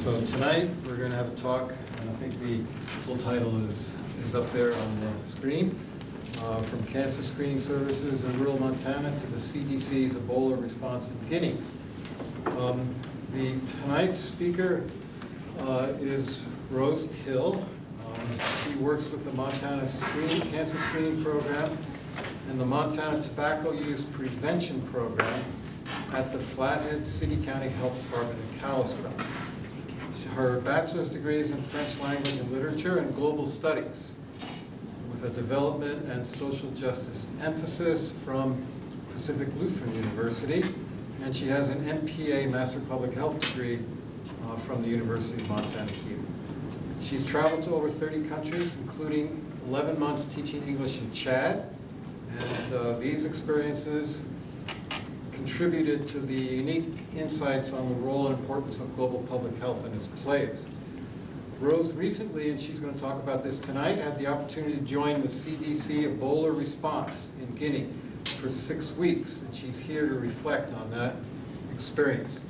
So tonight, we're going to have a talk, and I think the full title is, is up there on the screen, uh, from Cancer Screening Services in rural Montana to the CDC's Ebola response in Guinea. Um, The, tonight's speaker uh, is Rose Till. Um, She works with the Montana Screening, Cancer Screening Program and the Montana Tobacco Use Prevention Program at the Flathead City County Health Department in Kalispell. Her bachelor's degree is in French language and literature and global studies with a development and social justice emphasis from Pacific Lutheran University. And she has an MPA, Master of Public Health degree uh, from the University of Montana Hugh. She's traveled to over 30 countries, including 11 months teaching English in Chad. And uh, these experiences contributed to the unique insights on the role and importance of global public health and its players. Rose recently, and she's going to talk about this tonight, had the opportunity to join the CDC Ebola response in Guinea for six weeks, and she's here to reflect on that experience.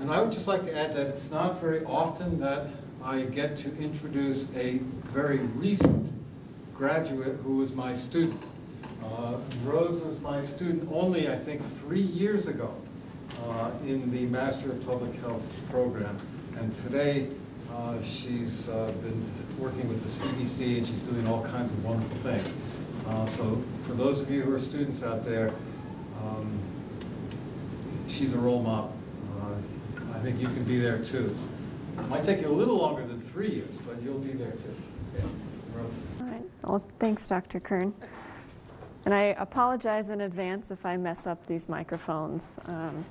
And I would just like to add that it's not very often that I get to introduce a very recent graduate who was my student. Uh, Rose was my student only, I think, three years ago uh, in the Master of Public Health program. And today, uh, she's uh, been working with the CDC and she's doing all kinds of wonderful things. Uh, So for those of you who are students out there, um, she's a role model. Uh, I think you can be there too. It might take you a little longer than three years, but you'll be there too. All right. Well, thanks, Dr. Kern. And I apologize in advance if I mess up these microphones. Um,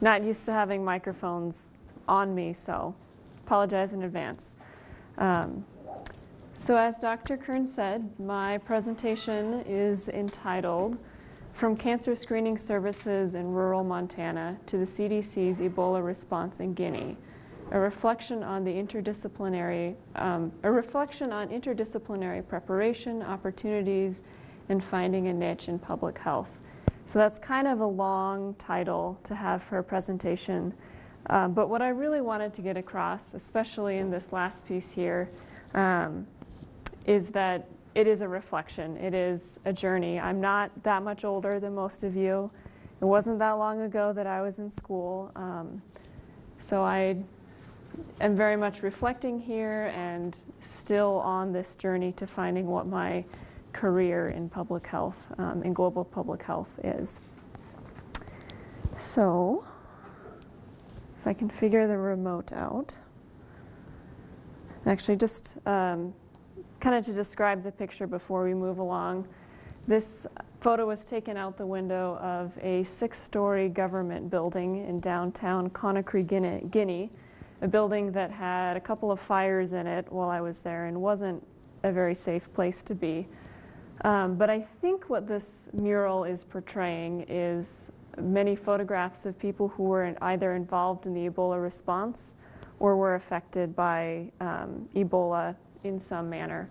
Not used to having microphones on me, so apologize in advance. Um, So as Dr. Kern said, my presentation is entitled From Cancer Screening Services in Rural Montana to the CDC's Ebola Response in Guinea, a reflection on the interdisciplinary, um, a reflection on interdisciplinary preparation, opportunities, and finding a niche in public health. So that's kind of a long title to have for a presentation. Um, but what I really wanted to get across, especially in this last piece here, um, is that it is a reflection. It is a journey. I'm not that much older than most of you. It wasn't that long ago that I was in school. Um, so I am very much reflecting here and still on this journey to finding what my career in public health, um, in global public health is. So, if I can figure the remote out. Actually, just um, kind of to describe the picture before we move along, this photo was taken out the window of a six-story government building in downtown Conakry, Guinea, Guinea, a building that had a couple of fires in it while I was there and wasn't a very safe place to be. Um, but I think what this mural is portraying is many photographs of people who were either involved in the Ebola response or were affected by um, Ebola in some manner.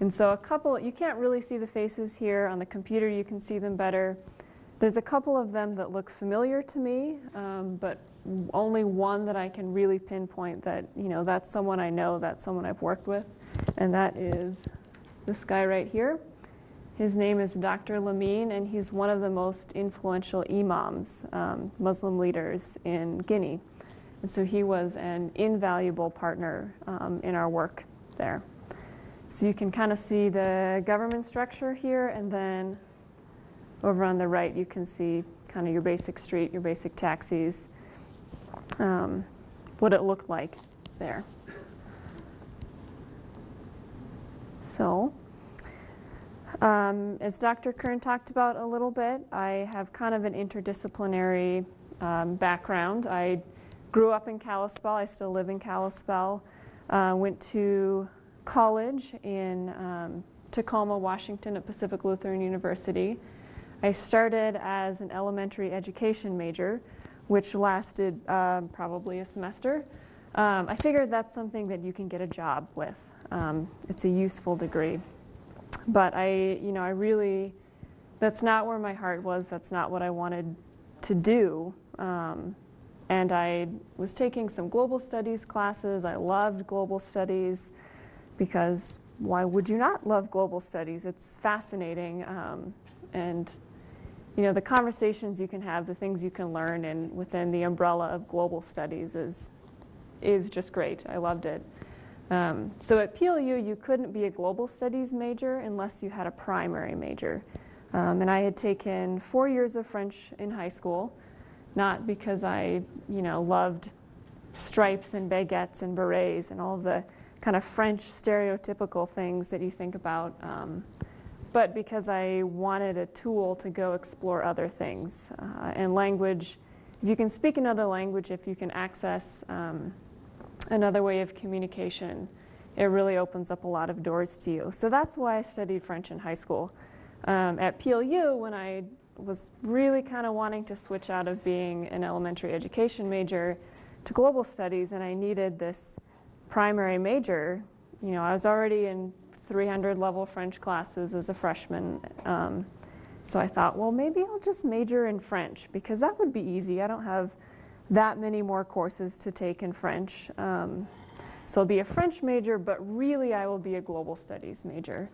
And so a couple, you can't really see the faces here. On the computer, you can see them better. There's a couple of them that look familiar to me, um, but only one that I can really pinpoint that, you know, that's someone I know, that's someone I've worked with, and that is this guy right here. His name is Dr. Lamine, and he's one of the most influential imams, um, Muslim leaders in Guinea. And so he was an invaluable partner um, in our work there. So you can kind of see the government structure here, and then over on the right, you can see kind of your basic street, your basic taxis, um, what it looked like there. So, um, as Dr. Kern talked about a little bit, I have kind of an interdisciplinary um, background. I grew up in Kalispell. I still live in Kalispell. Uh, went to college in um, Tacoma, Washington at Pacific Lutheran University. I started as an elementary education major, which lasted um, probably a semester. Um, I figured that's something that you can get a job with. Um, it's a useful degree. But I, you know, I really, that's not where my heart was. That's not what I wanted to do. Um, and I was taking some global studies classes. I loved global studies because why would you not love global studies? It's fascinating. Um, and you know, the conversations you can have, the things you can learn and within the umbrella of global studies is, is just great. I loved it. Um, so at PLU, you couldn't be a global studies major unless you had a primary major. Um, and I had taken four years of French in high school, not because I, you know, loved stripes and baguettes and berets and all the kind of French stereotypical things that you think about, um, but because I wanted a tool to go explore other things. Uh, and language, if you can speak another language, if you can access um, another way of communication, it really opens up a lot of doors to you. So that's why I studied French in high school. Um, at PLU, when I was really kind of wanting to switch out of being an elementary education major to global studies, and I needed this primary major, you know, I was already in 300 level French classes as a freshman. Um, so I thought, well, maybe I'll just major in French because that would be easy. I don't have that many more courses to take in French. Um, so I'll be a French major, but really I will be a global studies major.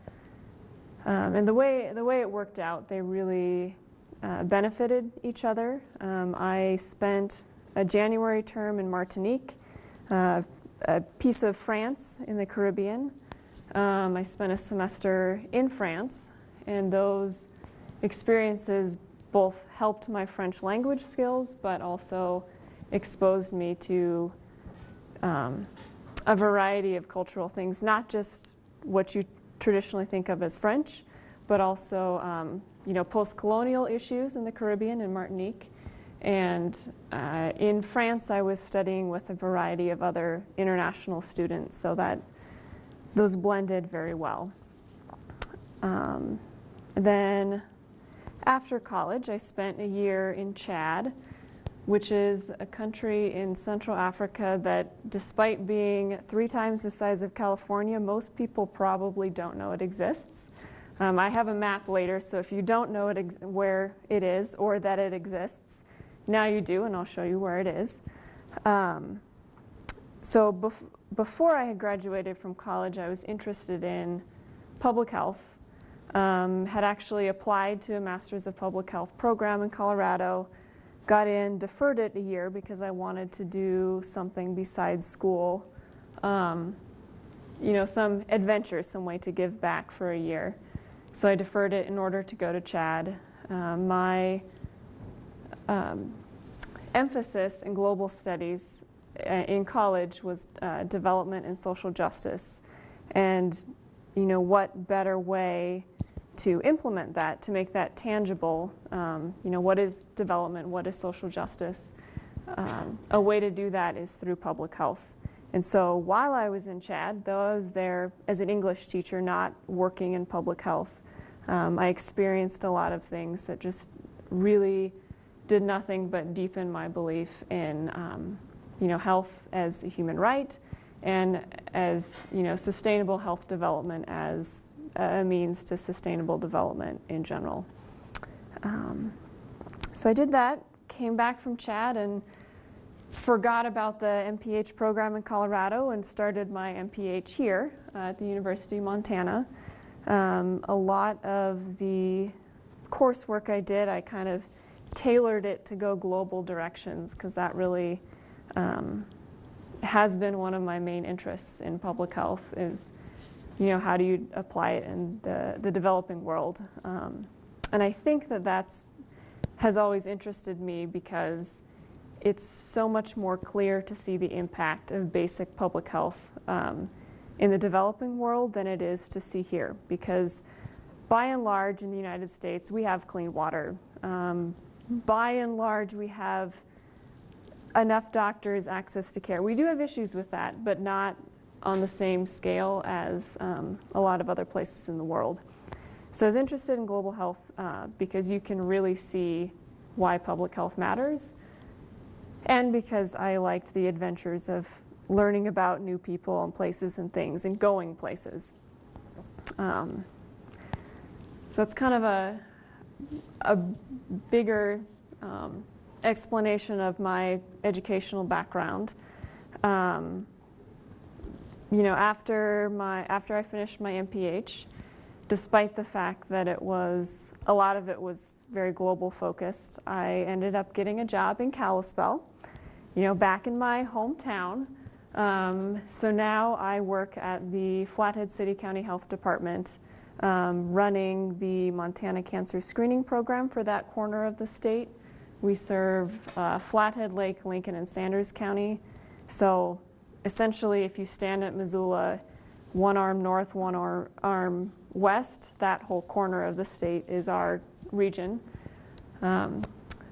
Um, and the way, the way it worked out, they really uh, benefited each other. Um, I spent a January term in Martinique, uh, a piece of France in the Caribbean, um, I spent a semester in France, and those experiences both helped my French language skills, but also exposed me to um, a variety of cultural things, not just what you traditionally think of as French, but also um, you know post-colonial issues in the Caribbean and Martinique. And uh, in France, I was studying with a variety of other international students, so that those blended very well. Um, then after college, I spent a year in Chad, which is a country in Central Africa that, despite being three times the size of California, most people probably don't know it exists. Um, I have a map later, so if you don't know it where it is or that it exists, now you do, and I'll show you where it is. Um, so bef before I had graduated from college, I was interested in public health. Um, had actually applied to a Master's of Public Health program in Colorado, got in, deferred it a year because I wanted to do something besides school. Um, you know, some adventure, some way to give back for a year. So I deferred it in order to go to Chad. Uh, my um, emphasis in global studies uh, in college was uh, development and social justice. And, you know, what better way to implement that, to make that tangible? Um, you know, what is development? What is social justice? Um, a way to do that is through public health. And so while I was in Chad, though I was there as an English teacher, not working in public health, um, I experienced a lot of things that just really did nothing but deepen my belief in um, you know, health as a human right and as you know, sustainable health development as a means to sustainable development in general. Um, so I did that, came back from Chad and forgot about the MPH program in Colorado and started my MPH here at the University of Montana. Um, a lot of the coursework I did, I kind of tailored it to go global directions because that really um, has been one of my main interests in public health is, you know, how do you apply it in the, the developing world? Um, and I think that that's has always interested me because it's so much more clear to see the impact of basic public health um, in the developing world than it is to see here because by and large in the United States we have clean water. Um, by and large we have enough doctors, access to care. We do have issues with that, but not on the same scale as um, a lot of other places in the world. So I was interested in global health uh, because you can really see why public health matters and because I liked the adventures of learning about new people and places and things and going places. Um, so that's kind of a, a bigger um, explanation of my educational background. Um, you know, after my after I finished my MPH, despite the fact that it was a lot of it was very global focused, I ended up getting a job in Kalispell, you know, back in my hometown. Um, so now I work at the Flathead City County Health Department, um, running the Montana Cancer Screening Program for that corner of the state. We serve uh, Flathead, Lake, Lincoln, and Sanders County. So essentially, if you stand at Missoula, one arm north, one ar arm west, that whole corner of the state is our region. Um,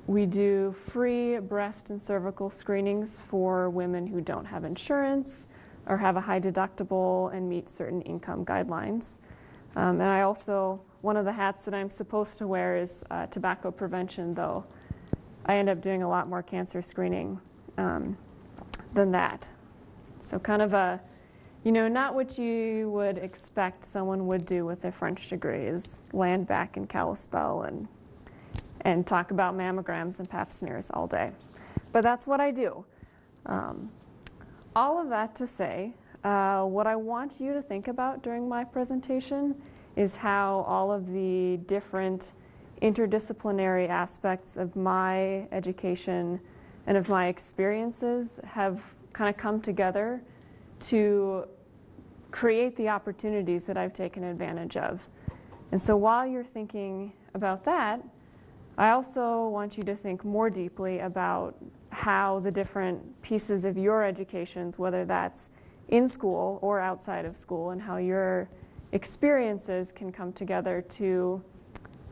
we do free breast and cervical screenings for women who don't have insurance or have a high deductible and meet certain income guidelines. Um, and I also, one of the hats that I'm supposed to wear is uh, tobacco prevention, though I end up doing a lot more cancer screening um, than that. So kind of a, you know, not what you would expect someone would do with a French degree is land back in Kalispell and and talk about mammograms and pap smears all day. But that's what I do. Um, all of that to say, uh, what I want you to think about during my presentation is how all of the different interdisciplinary aspects of my education and of my experiences have kind of come together to create the opportunities that I've taken advantage of. And so while you're thinking about that, I also want you to think more deeply about how the different pieces of your educations, whether that's in school or outside of school, and how your experiences can come together to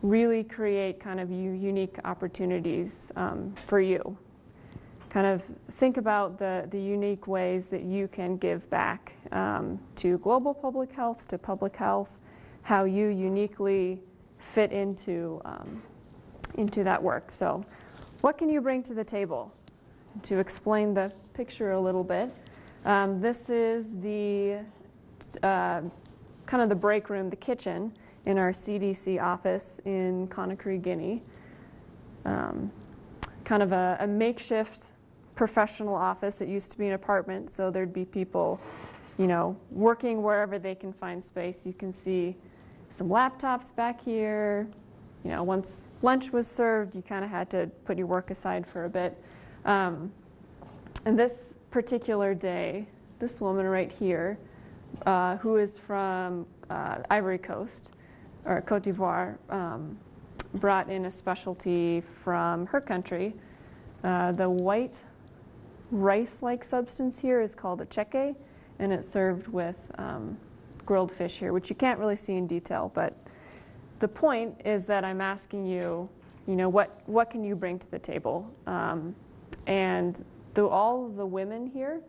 really create kind of unique opportunities um, for you. Kind of think about the, the unique ways that you can give back um, to global public health, to public health, how you uniquely fit into um, into that work. So what can you bring to the table? To explain the picture a little bit, um, this is the uh, kind of the break room, the kitchen in our CDC office in Conakry, Guinea. Um, kind of a, a makeshift professional office. It used to be an apartment, so there'd be people, you know, working wherever they can find space. You can see some laptops back here, you know, once lunch was served, you kind of had to put your work aside for a bit. Um, and this particular day, this woman right here, uh, who is from uh, Ivory Coast, or Cote d'Ivoire, um, brought in a specialty from her country. Uh, the white rice-like substance here is called attiéké, and it's served with um, grilled fish here, which you can't really see in detail, but the point is that I'm asking you, you know, what, what can you bring to the table? Um, and the, all the women here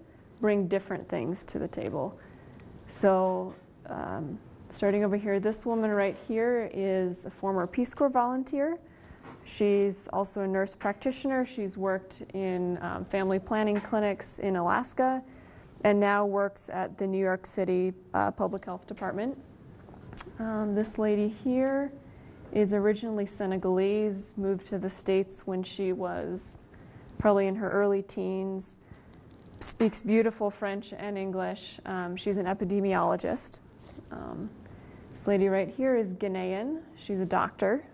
bring different things to the table. So um, starting over here, this woman right here is a former Peace Corps volunteer. She's also a nurse practitioner. She's worked in um, family planning clinics in Alaska and now works at the New York City uh, Public Health Department. Um, this lady here is originally Senegalese, moved to the States when she was probably in her early teens, speaks beautiful French and English. Um, she's an epidemiologist. Um, this lady right here is Ghanaian. She's a doctor,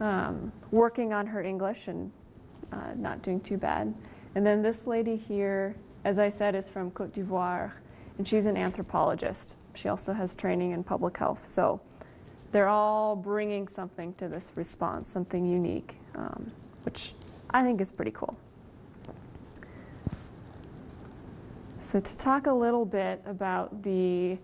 um, working on her English and uh, not doing too bad. And then this lady here, as I said, is from Cote d'Ivoire, and she's an anthropologist. She also has training in public health. So they're all bringing something to this response, something unique, um, which I think is pretty cool. So to talk a little bit about the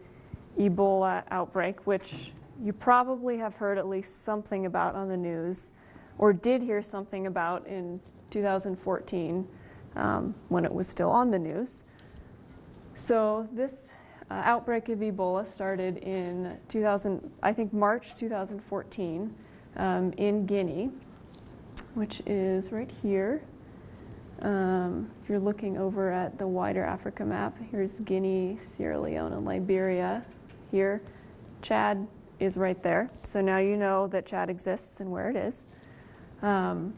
Ebola outbreak, which you probably have heard at least something about on the news, or did hear something about in 2014, um, when it was still on the news. So this uh, outbreak of Ebola started in 2000, I think March 2014 um, in Guinea, which is right here. Um, if you're looking over at the wider Africa map, here's Guinea, Sierra Leone, and Liberia here. Chad is right there. So now you know that Chad exists and where it is. Um,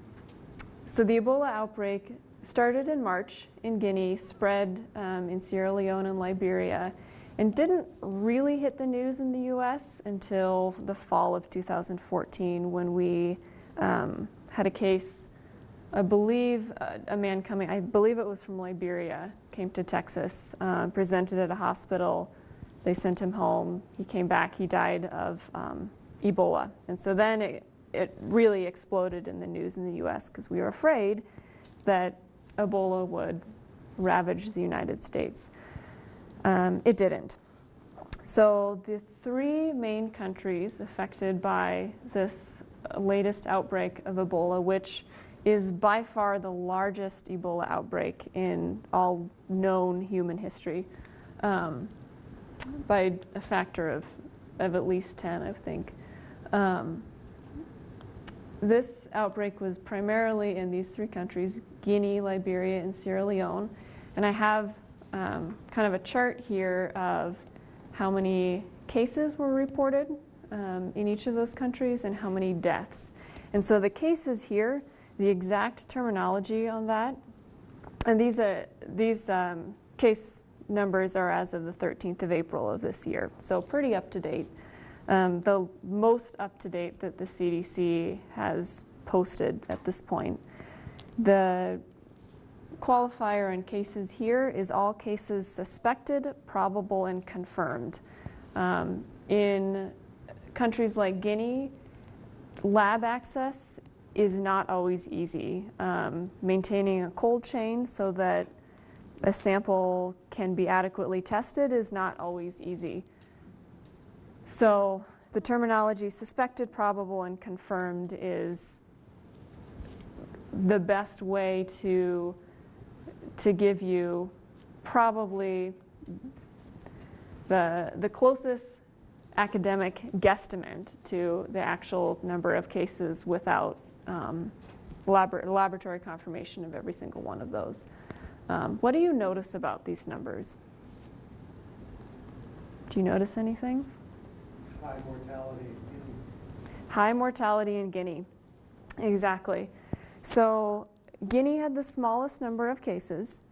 so the Ebola outbreak started in March in Guinea, spread um, in Sierra Leone and Liberia, and didn't really hit the news in the US until the fall of 2014 when we um, had a case I believe uh, a man coming, I believe it was from Liberia, came to Texas, uh, presented at a hospital. They sent him home. He came back. He died of um, Ebola. And so then it, it really exploded in the news in the US because we were afraid that Ebola would ravage the United States. Um, it didn't. So the three main countries affected by this latest outbreak of Ebola, which is by far the largest Ebola outbreak in all known human history um, by a factor of, of at least 10, I think. Um, this outbreak was primarily in these three countries, Guinea, Liberia, and Sierra Leone. And I have um, kind of a chart here of how many cases were reported um, in each of those countries and how many deaths. And so the cases here, the exact terminology on that. And these, uh, these um, case numbers are as of the 13th of April of this year, so pretty up to date. Um, the most up to date that the CDC has posted at this point. The qualifier in cases here is all cases suspected, probable, and confirmed. Um, in countries like Guinea, lab access is not always easy. Um, maintaining a cold chain so that a sample can be adequately tested is not always easy. So the terminology suspected, probable, and confirmed is the best way to, to give you probably the, the closest academic guesstimate to the actual number of cases without um, labor laboratory confirmation of every single one of those. Um, what do you notice about these numbers? Do you notice anything? High mortality in Guinea. High mortality in Guinea. Exactly. So Guinea had the smallest number of cases,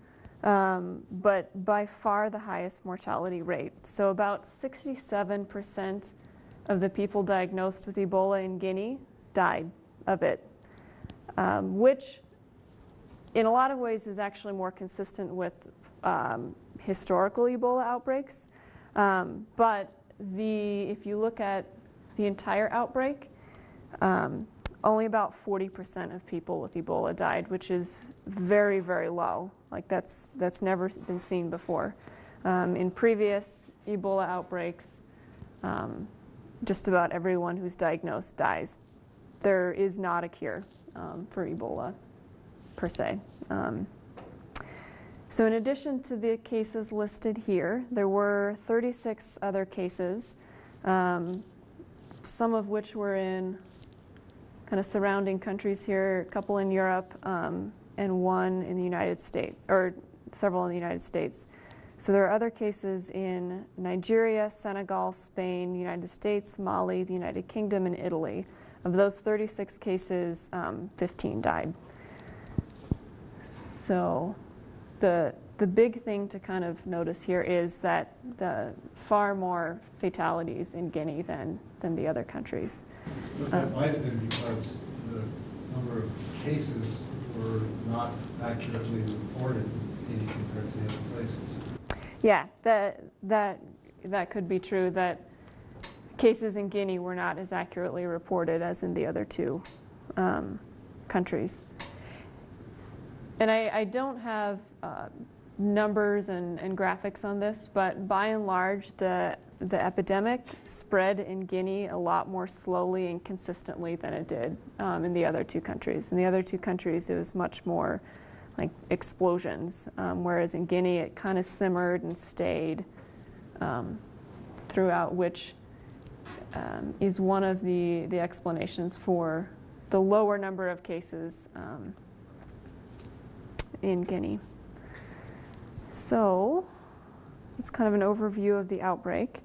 um, but by far the highest mortality rate. So about 67% of the people diagnosed with Ebola in Guinea died of it, um, which in a lot of ways is actually more consistent with um, historical Ebola outbreaks. Um, but the, if you look at the entire outbreak, um, only about 40% of people with Ebola died, which is very, very low. Like that's, that's never been seen before. Um, in previous Ebola outbreaks, um, just about everyone who's diagnosed dies there is not a cure um, for Ebola per se. Um, so in addition to the cases listed here, there were 36 other cases, um, some of which were in kind of surrounding countries here, a couple in Europe, um, and one in the United States, or several in the United States. So there are other cases in Nigeria, Senegal, Spain, United States, Mali, the United Kingdom, and Italy. Of those 36 cases, um, 15 died. So the, the big thing to kind of notice here is that the far more fatalities in Guinea than, than the other countries. But that might have been because the number of cases were not accurately reported in Guinea compared to the other places. Yeah, that, that, that could be true, that cases in Guinea were not as accurately reported as in the other two um, countries. And I, I don't have uh, numbers and, and, graphics on this, but by and large, the, the epidemic spread in Guinea a lot more slowly and consistently than it did um, in the other two countries. In the other two countries, it was much more like explosions, um, whereas in Guinea it kind of simmered and stayed um, throughout, which um, is one of the, the explanations for the lower number of cases um, in Guinea. So it's kind of an overview of the outbreak.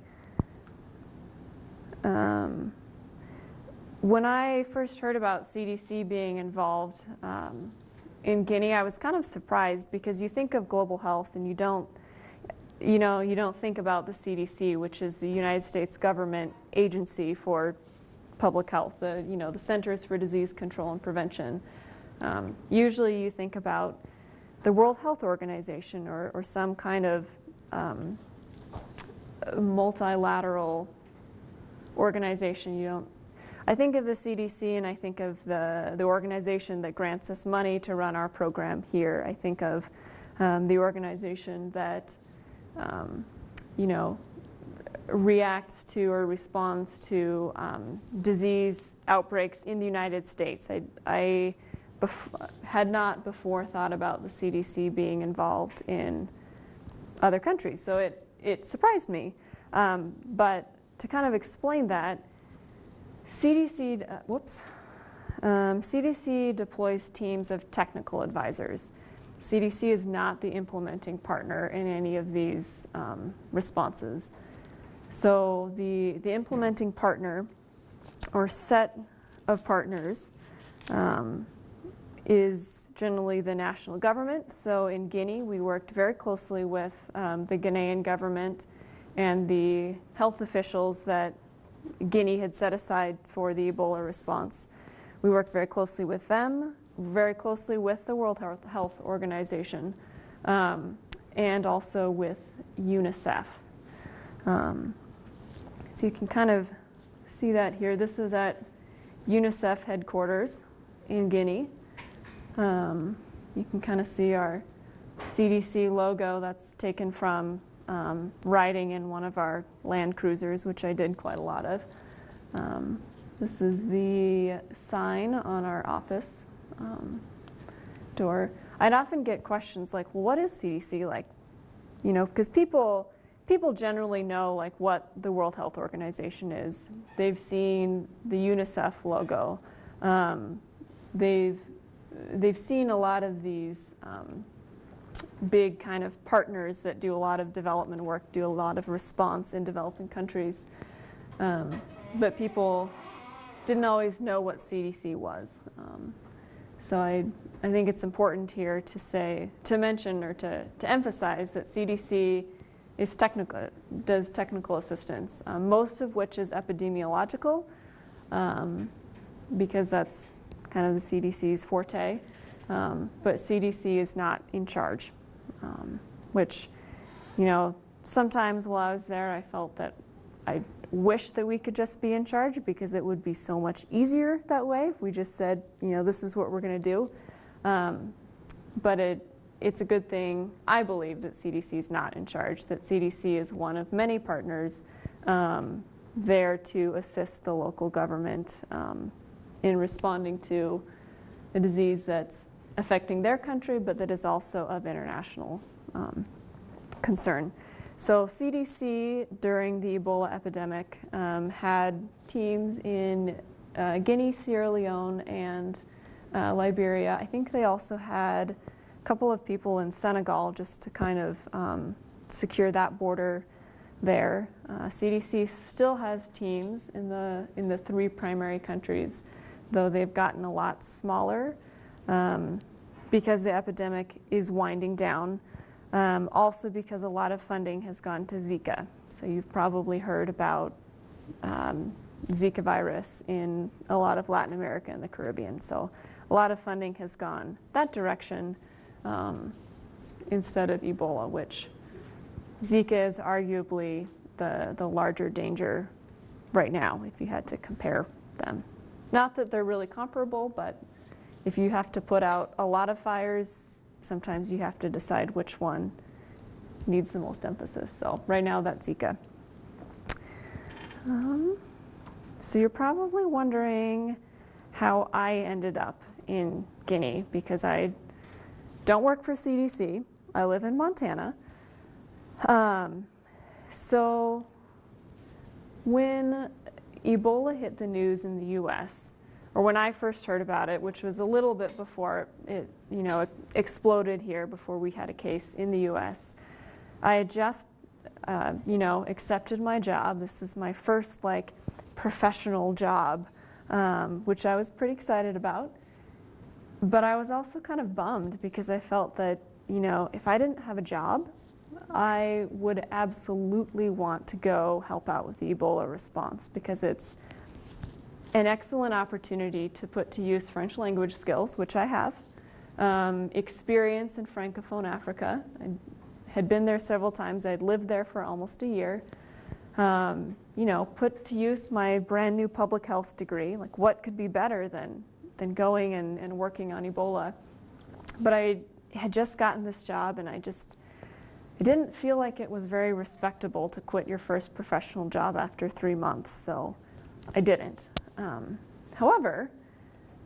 Um, when I first heard about CDC being involved um, in Guinea, I was kind of surprised because you think of global health and you don't, you know, you don't think about the CDC, which is the United States government agency for public health, the, you know, the Centers for Disease Control and Prevention. Um, usually you think about the World Health Organization or, or some kind of um, multilateral organization. You don't. I think of the CDC and I think of the, the organization that grants us money to run our program here. I think of um, the organization that, um, you know, reacts to or responds to um, disease outbreaks in the United States. I, I had not before thought about the CDC being involved in other countries, so it, it surprised me. Um, but to kind of explain that, CDC, uh, whoops, um, CDC deploys teams of technical advisors. CDC is not the implementing partner in any of these um, responses. So the, the implementing partner or set of partners um, is generally the national government. So in Guinea, we worked very closely with um, the Guinean government and the health officials that Guinea had set aside for the Ebola response. We worked very closely with them, very closely with the World Health Organization, um, and also with UNICEF. Um, so you can kind of see that here. This is at UNICEF headquarters in Guinea. Um, you can kind of see our CDC logo that's taken from um, riding in one of our land cruisers, which I did quite a lot of. Um, this is the sign on our office um, door. I'd often get questions like, well, what is CDC like? You know, because people, people generally know like what the World Health Organization is. They've seen the UNICEF logo. Um, they've, they've seen a lot of these um, big kind of partners that do a lot of development work, do a lot of response in developing countries. Um, but people didn't always know what CDC was. Um, so I, I think it's important here to say, to mention or to, to emphasize that CDC is technical, does technical assistance, um, most of which is epidemiological, um, because that's kind of the CDC's forte. Um, but CDC is not in charge um, which, you know, sometimes while I was there, I felt that I wish that we could just be in charge because it would be so much easier that way if we just said, you know, this is what we're going to do. Um, but it, it's a good thing, I believe, that CDC is not in charge, that CDC is one of many partners um, there to assist the local government um, in responding to a disease that's affecting their country, but that is also of international um, concern. So CDC during the Ebola epidemic um, had teams in uh, Guinea, Sierra Leone, and uh, Liberia. I think they also had a couple of people in Senegal just to kind of um, secure that border there. Uh, CDC still has teams in the in the three primary countries, though they've gotten a lot smaller um, because the epidemic is winding down. Um, also because a lot of funding has gone to Zika. So you've probably heard about um, Zika virus in a lot of Latin America and the Caribbean. So a lot of funding has gone that direction um, instead of Ebola, which Zika is arguably the, the larger danger right now if you had to compare them. Not that they're really comparable, but if you have to put out a lot of fires, sometimes you have to decide which one needs the most emphasis. So right now that's Zika. Um, so you're probably wondering how I ended up in Guinea because I don't work for CDC. I live in Montana. Um, so when Ebola hit the news in the U.S., or when I first heard about it, which was a little bit before it, you know, exploded here, before we had a case in the U.S., I had just, uh, you know, accepted my job. This is my first like professional job, um, which I was pretty excited about. But I was also kind of bummed because I felt that, you know, if I didn't have a job, I would absolutely want to go help out with the Ebola response because it's an excellent opportunity to put to use French language skills, which I have, um, experience in Francophone Africa. I had been there several times. I'd lived there for almost a year. Um, you know, put to use my brand new public health degree. Like, what could be better than, than going and, and working on Ebola? But I had just gotten this job and I just, it didn't feel like it was very respectable to quit your first professional job after three months, so I didn't. Um, however,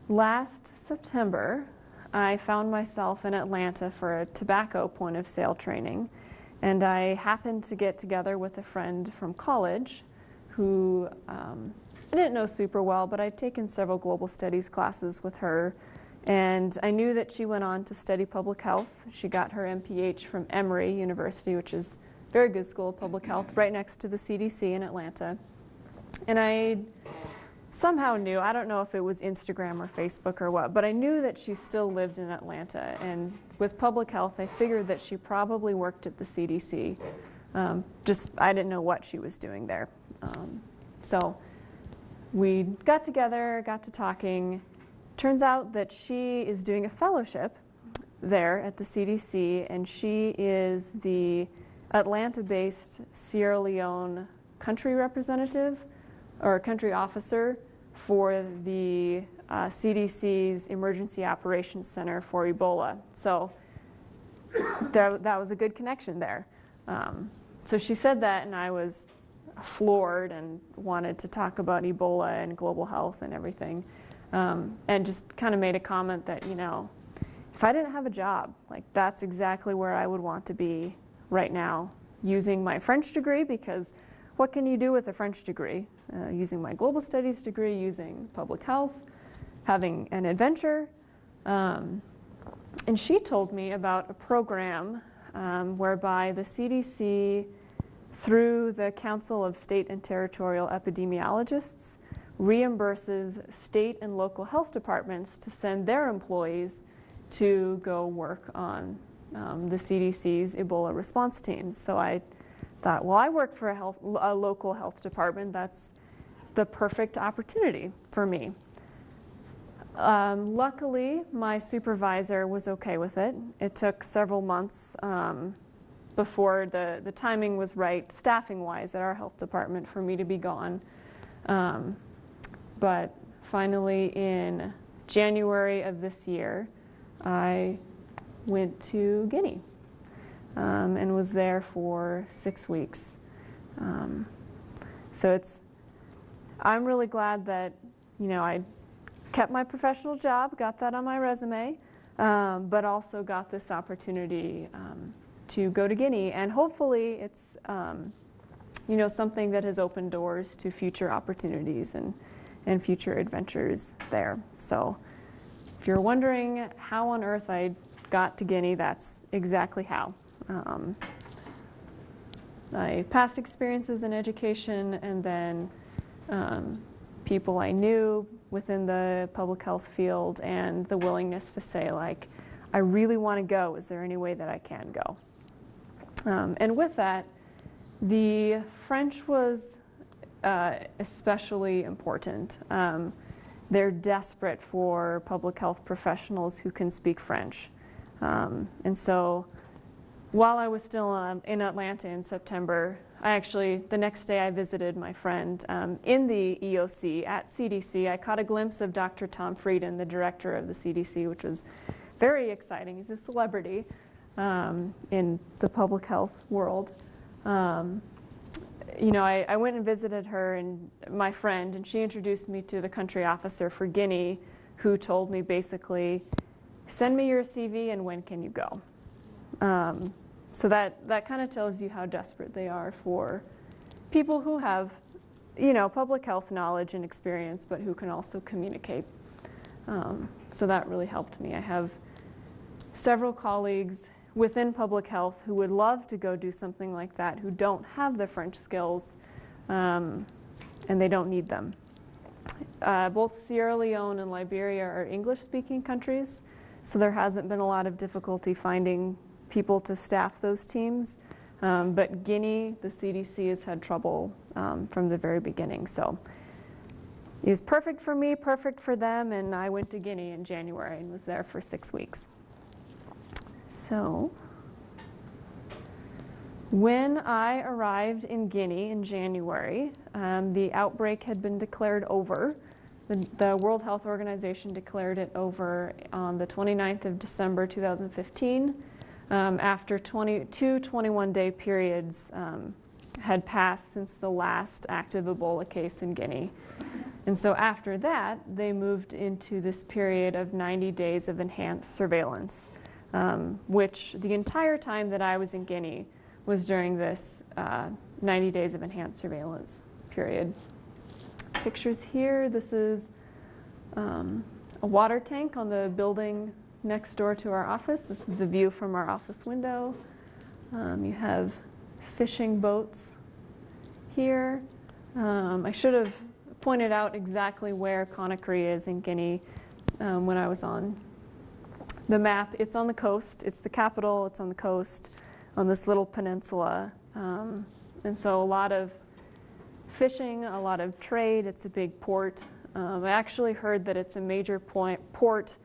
last September, I found myself in Atlanta for a tobacco point of sale training, and I happened to get together with a friend from college who um, I didn't know super well, but I'd taken several global studies classes with her, and I knew that she went on to study public health. She got her MPH from Emory University, which is a very good school of public health, right next to the CDC in Atlanta. And I somehow knew, I don't know if it was Instagram or Facebook or what, but I knew that she still lived in Atlanta. And with public health, I figured that she probably worked at the CDC. Um, just, I didn't know what she was doing there. Um, so we got together, got to talking. Turns out that she is doing a fellowship there at the CDC, and she is the Atlanta-based Sierra Leone country representative or country officer for the uh, CDC's Emergency Operations Center for Ebola. So there, that was a good connection there. Um, so she said that, and I was floored and wanted to talk about Ebola and global health and everything. Um, and just kind of made a comment that, you know, if I didn't have a job, like that's exactly where I would want to be right now, using my French degree because what can you do with a French degree? Uh, using my global studies degree, using public health, having an adventure. Um, and she told me about a program um, whereby the CDC, through the Council of State and Territorial Epidemiologists, reimburses state and local health departments to send their employees to go work on um, the CDC's Ebola response teams. So I thought, well, I work for a, health, a local health department. That's the perfect opportunity for me. Um, luckily, my supervisor was okay with it. It took several months um, before the, the timing was right, staffing-wise, at our health department for me to be gone. Um, but finally, in January of this year, I went to Guinea um, and was there for six weeks. Um, so it's, I'm really glad that, you know, I kept my professional job, got that on my resume, um, but also got this opportunity um, to go to Guinea. And hopefully it's, um, you know, something that has opened doors to future opportunities and, and future adventures there. So if you're wondering how on earth I got to Guinea, that's exactly how um, my past experiences in education and then um, people I knew within the public health field and the willingness to say like, I really want to go. Is there any way that I can go? Um, and with that, the French was uh, especially important. Um, they're desperate for public health professionals who can speak French. Um, and so while I was still um, in Atlanta in September, I actually, the next day I visited my friend um, in the EOC at CDC. I caught a glimpse of Dr. Tom Frieden, the director of the CDC, which was very exciting. He's a celebrity um, in the public health world. Um, you know, I, I, went and visited her and my friend, and she introduced me to the country officer for Guinea, who told me basically, send me your CV and when can you go? Um, so that, that kind of tells you how desperate they are for people who have, you know, public health knowledge and experience, but who can also communicate. Um, so that really helped me. I have several colleagues within public health who would love to go do something like that, who don't have the French skills, um, and they don't need them. Uh, both Sierra Leone and Liberia are English-speaking countries, so there hasn't been a lot of difficulty finding people to staff those teams. Um, but Guinea, the CDC has had trouble um, from the very beginning. So it was perfect for me, perfect for them, and I went to Guinea in January and was there for six weeks. So when I arrived in Guinea in January, um, the outbreak had been declared over. The, the, World Health Organization declared it over on the 29th of December 2015 um, after 22 21 day periods um, had passed since the last active Ebola case in Guinea. And so after that, they moved into this period of 90 days of enhanced surveillance, um, which the entire time that I was in Guinea was during this uh, 90 days of enhanced surveillance period. Pictures here, this is um, a water tank on the building next door to our office. This is the view from our office window. Um, you have fishing boats here. Um, I should have pointed out exactly where Conakry is in Guinea um, when I was on the map. It's on the coast. It's the capital. It's on the coast on this little peninsula. Um, and so a lot of fishing, a lot of trade. It's a big port. Um, I actually heard that it's a major point, port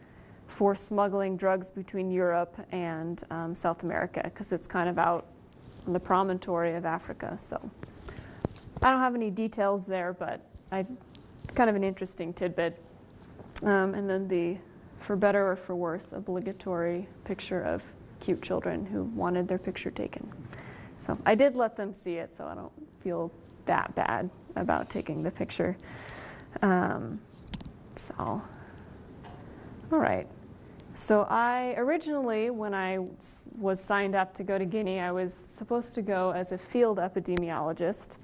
for smuggling drugs between Europe and um, South America because it's kind of out on the promontory of Africa. So I don't have any details there, but I kind of an interesting tidbit. Um, and then the, for better or for worse, obligatory picture of cute children who wanted their picture taken. So I did let them see it, so I don't feel that bad about taking the picture. Um, so, all right. So I originally, when I was signed up to go to Guinea, I was supposed to go as a field epidemiologist.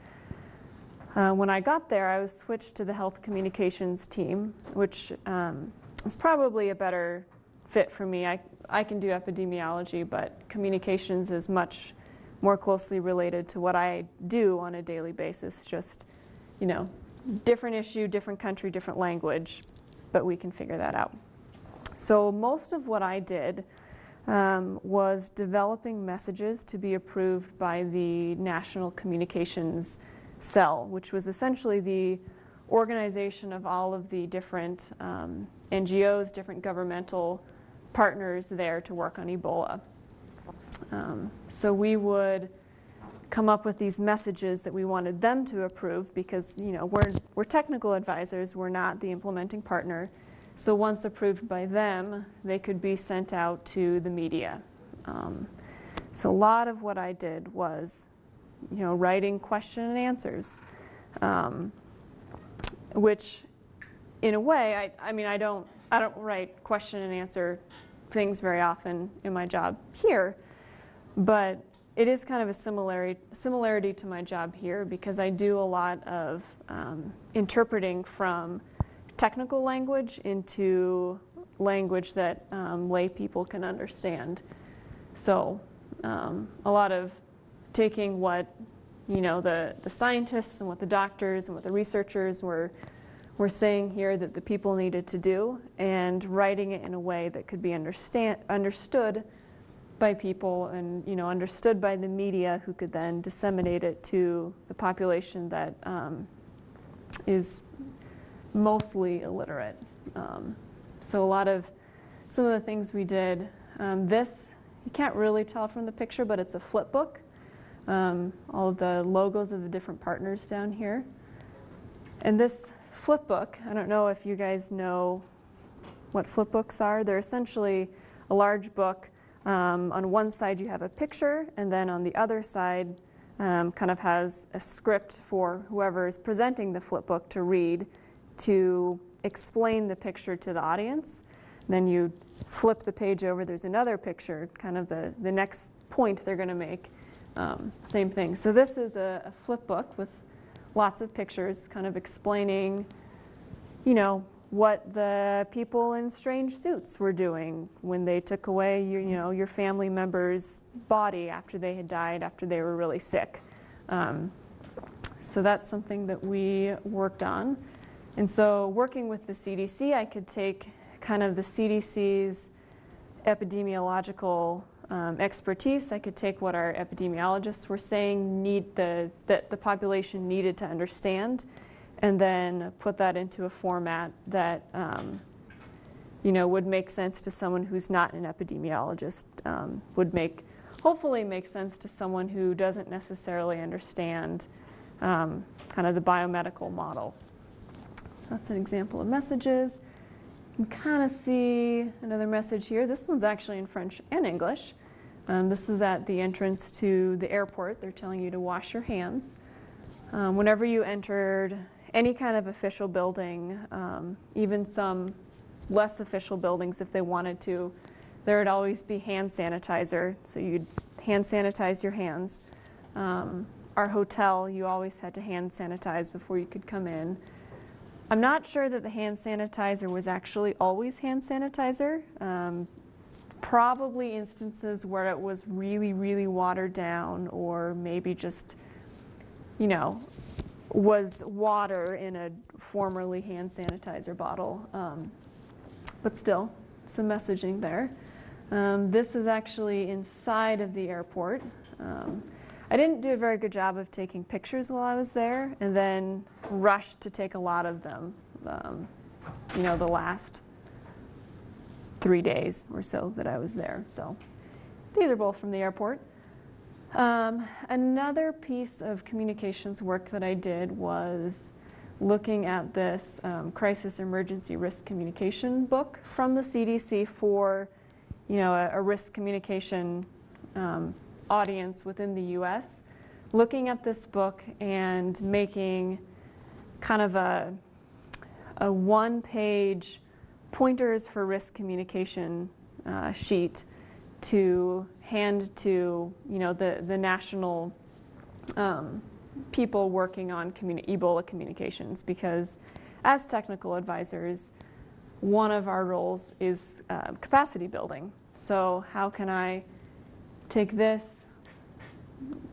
Uh, when I got there, I was switched to the health communications team, which um, is probably a better fit for me. I, I can do epidemiology, but communications is much more closely related to what I do on a daily basis. Just, you know, different issue, different country, different language, but we can figure that out. So most of what I did um, was developing messages to be approved by the National Communications Cell, which was essentially the organization of all of the different um, NGOs, different governmental partners there to work on Ebola. Um, so we would come up with these messages that we wanted them to approve because you know we're, we're technical advisors, we're not the implementing partner. So once approved by them, they could be sent out to the media. Um, so a lot of what I did was, you know, writing question and answers, um, which, in a way, I, I mean, I don't, I don't write question and answer things very often in my job here, but it is kind of a similarity, similarity to my job here because I do a lot of um, interpreting from technical language into language that um, lay people can understand. So um, a lot of taking what you know the, the scientists and what the doctors and what the researchers were were saying here that the people needed to do and writing it in a way that could be understand understood by people and you know understood by the media who could then disseminate it to the population that um, is mostly illiterate. Um, so a lot of some of the things we did. Um, this you can't really tell from the picture, but it's a flip book. Um, all the logos of the different partners down here. And this flip book, I don't know if you guys know what flip books are. They're essentially a large book. Um, on one side you have a picture, and then on the other side um, kind of has a script for whoever is presenting the flip book to read to explain the picture to the audience. Then you flip the page over, there's another picture, kind of the, the next point they're going to make. Um, same thing. So this is a, a flip book with lots of pictures kind of explaining, you know, what the people in strange suits were doing when they took away your, you know, your family member's body after they had died, after they were really sick. Um, so that's something that we worked on. And so working with the CDC, I could take kind of the CDC's epidemiological um, expertise. I could take what our epidemiologists were saying need the, that the population needed to understand and then put that into a format that um, you know would make sense to someone who's not an epidemiologist um, would make hopefully make sense to someone who doesn't necessarily understand um, kind of the biomedical model. So that's an example of messages. You can kind of see another message here. This one's actually in French and English. Um, this is at the entrance to the airport. They're telling you to wash your hands. Um, whenever you entered any kind of official building, um, even some less official buildings if they wanted to, there would always be hand sanitizer. So you'd hand sanitize your hands. Um, our hotel, you always had to hand sanitize before you could come in. I'm not sure that the hand sanitizer was actually always hand sanitizer. Um, probably instances where it was really, really watered down or maybe just, you know, was water in a formerly hand sanitizer bottle. Um, but still, some messaging there. Um, this is actually inside of the airport. Um, I didn't do a very good job of taking pictures while I was there and then rushed to take a lot of them, um, you know, the last three days or so that I was there. So these are both from the airport. Um, another piece of communications work that I did was looking at this um, crisis emergency risk communication book from the CDC for, you know, a, a risk communication um, audience within the U.S. Looking at this book and making kind of a, a one-page pointers for risk communication uh, sheet to hand to you know the the national um, people working on communi Ebola communications because as technical advisors, one of our roles is uh, capacity building. So how can I take this,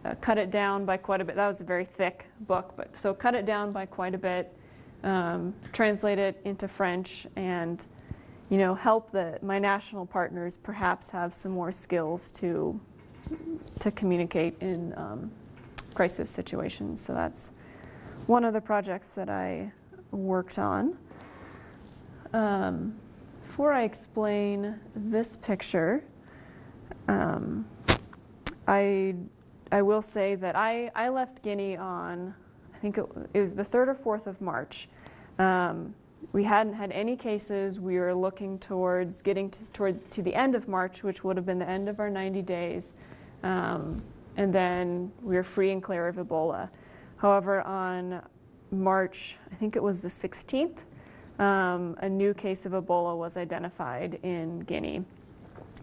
uh, cut it down by quite a bit. That was a very thick book, but so cut it down by quite a bit, um, translate it into French, and you know, help the, my national partners perhaps have some more skills to, to communicate in um, crisis situations. So that's one of the projects that I worked on. Um, before I explain this picture, um, I, I will say that I, I left Guinea on, I think it, it was the 3rd or 4th of March. Um, we hadn't had any cases. We were looking towards getting to, toward, to the end of March, which would have been the end of our 90 days. Um, and then we were free and clear of Ebola. However, on March, I think it was the 16th, um, a new case of Ebola was identified in Guinea.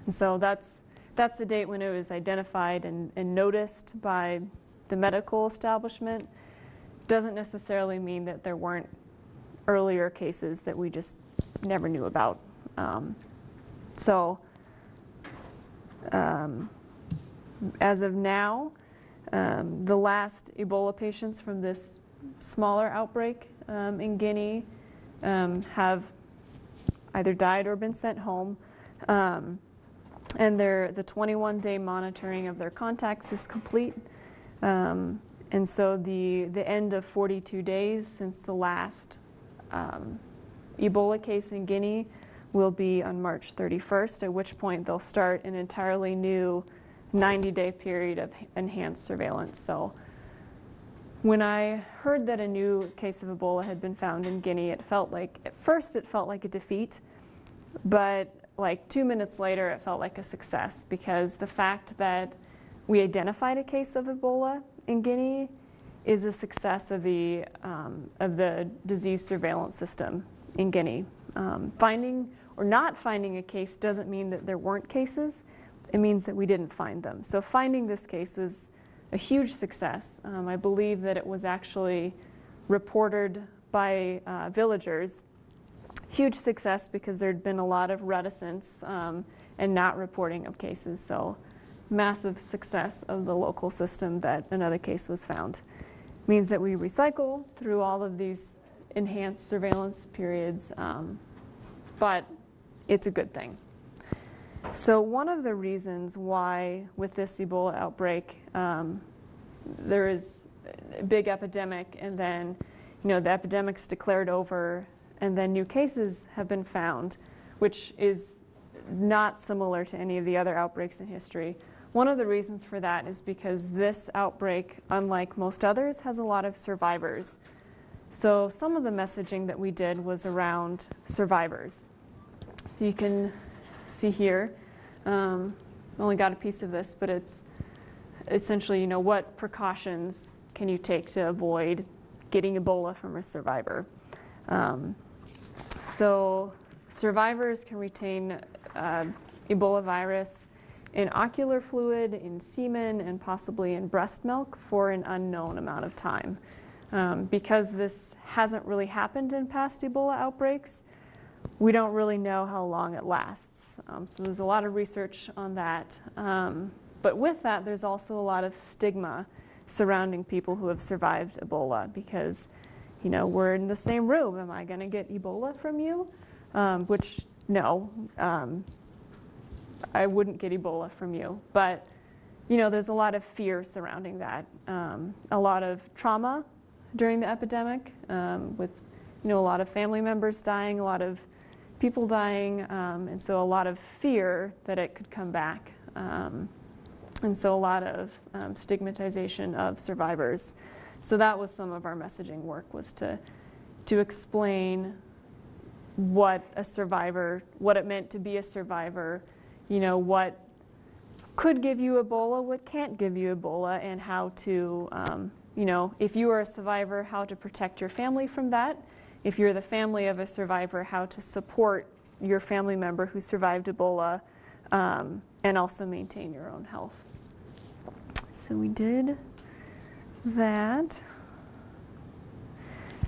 And so that's, that's the date when it was identified and, and noticed by the medical establishment. Doesn't necessarily mean that there weren't earlier cases that we just never knew about. Um, so um, as of now, um, the last Ebola patients from this smaller outbreak um, in Guinea um, have either died or been sent home. Um, and their, the 21-day monitoring of their contacts is complete. And so the, the end of 42 days since the last um, Ebola case in Guinea will be on March 31st, at which point they'll start an entirely new 90-day period of enhanced surveillance. So when I heard that a new case of Ebola had been found in Guinea, it felt like, at first it felt like a defeat, but like two minutes later it felt like a success because the fact that we identified a case of Ebola in Guinea is a success of the, um, of the disease surveillance system in Guinea. Um, finding or not finding a case doesn't mean that there weren't cases. It means that we didn't find them. So finding this case was a huge success. Um, I believe that it was actually reported by uh, villagers. Huge success because there'd been a lot of reticence um, and not reporting of cases. So massive success of the local system that another case was found. It Means that we recycle through all of these enhanced surveillance periods, um, but it's a good thing. So one of the reasons why with this Ebola outbreak, um, there is a big epidemic and then, you know, the epidemic's declared over and then new cases have been found, which is not similar to any of the other outbreaks in history. One of the reasons for that is because this outbreak, unlike most others, has a lot of survivors. So some of the messaging that we did was around survivors. So you can see here, um, only got a piece of this, but it's essentially, you know, what precautions can you take to avoid getting Ebola from a survivor? Um, so survivors can retain uh, Ebola virus in ocular fluid, in semen, and possibly in breast milk for an unknown amount of time. Um, because this hasn't really happened in past Ebola outbreaks, we don't really know how long it lasts. Um, so there's a lot of research on that. Um, but with that, there's also a lot of stigma surrounding people who have survived Ebola because, you know, we're in the same room. Am I going to get Ebola from you? Um, which, no, um, I wouldn't get Ebola from you. But, you know, there's a lot of fear surrounding that. Um, a lot of trauma during the epidemic um, with, you know, a lot of family members dying, a lot of people dying, um, and so a lot of fear that it could come back. Um, and so a lot of um, stigmatization of survivors. So that was some of our messaging work was to, to explain what a survivor, what it meant to be a survivor, you know, what could give you Ebola, what can't give you Ebola, and how to, um, you know, if you are a survivor, how to protect your family from that. If you're the family of a survivor, how to support your family member who survived Ebola um, and also maintain your own health. So we did that.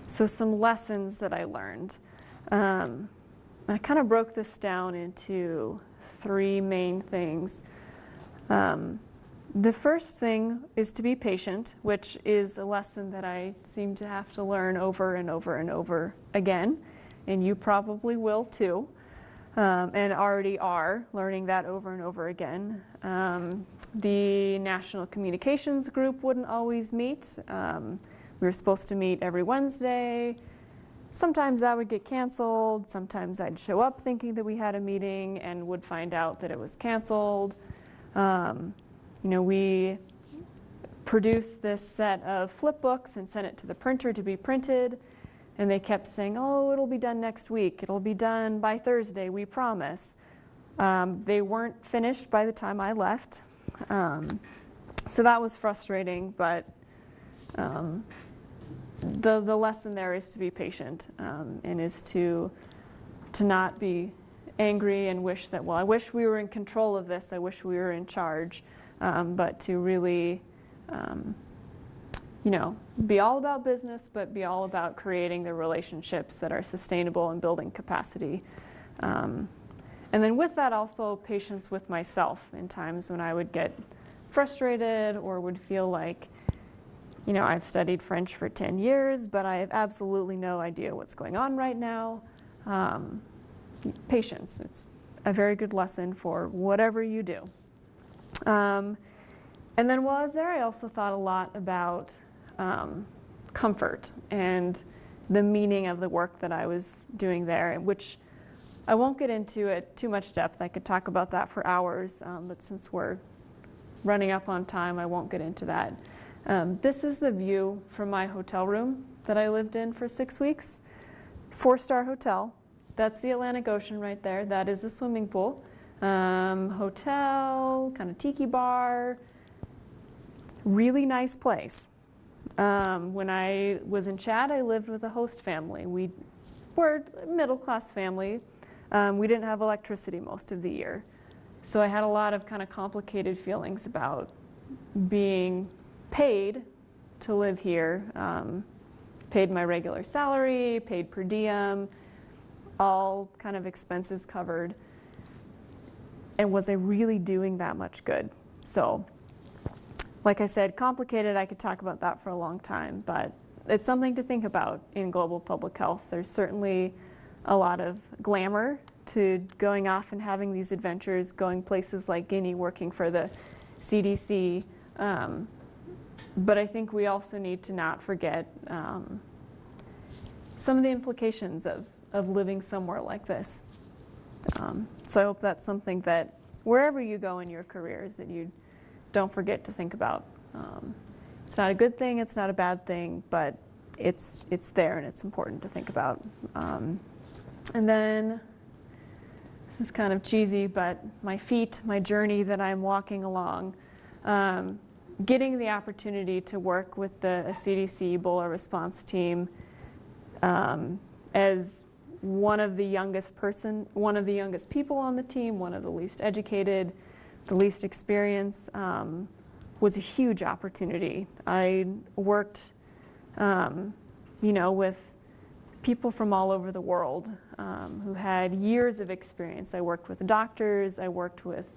So some lessons that I learned. Um, I kind of broke this down into three main things. Um, the first thing is to be patient, which is a lesson that I seem to have to learn over and over and over again, and you probably will too, um, and already are learning that over and over again. Um, the National Communications Group wouldn't always meet. Um, we were supposed to meet every Wednesday. Sometimes that would get canceled. Sometimes I'd show up thinking that we had a meeting and would find out that it was canceled. Um, you know, we produced this set of flip books and sent it to the printer to be printed. And they kept saying, oh, it'll be done next week. It'll be done by Thursday, we promise. Um, they weren't finished by the time I left. Um, so that was frustrating, but um, the, the lesson there is to be patient um, and is to, to not be angry and wish that, well, I wish we were in control of this, I wish we were in charge, um, but to really, um, you know, be all about business, but be all about creating the relationships that are sustainable and building capacity. Um, and then with that, also patience with myself in times when I would get frustrated or would feel like, you know, I've studied French for 10 years, but I have absolutely no idea what's going on right now. Um, patience, it's a very good lesson for whatever you do. Um, and then while I was there, I also thought a lot about um, comfort and the meaning of the work that I was doing there, which I won't get into it too much depth. I could talk about that for hours, um, but since we're running up on time, I won't get into that. Um, this is the view from my hotel room that I lived in for six weeks. Four-star hotel. That's the Atlantic Ocean right there. That is a swimming pool. Um, hotel, kind of tiki bar. Really nice place. Um, when I was in Chad, I lived with a host family. We were a middle-class family. Um, we didn't have electricity most of the year. So I had a lot of kind of complicated feelings about being paid to live here, um, paid my regular salary, paid per diem, all kind of expenses covered. And was I really doing that much good? So, like I said, complicated, I could talk about that for a long time, but it's something to think about in global public health. There's certainly a lot of glamour to going off and having these adventures, going places like Guinea, working for the CDC. Um, but I think we also need to not forget um, some of the implications of, of living somewhere like this. Um, so I hope that's something that wherever you go in your careers that you don't forget to think about. Um, it's not a good thing, it's not a bad thing, but it's, it's there and it's important to think about. Um, and then, this is kind of cheesy, but my feet, my journey that I'm walking along, um, getting the opportunity to work with the CDC Ebola response team um, as one of the youngest person, one of the youngest people on the team, one of the least educated, the least experienced, um, was a huge opportunity. I worked, um, you know, with people from all over the world um, who had years of experience. I worked with doctors, I worked with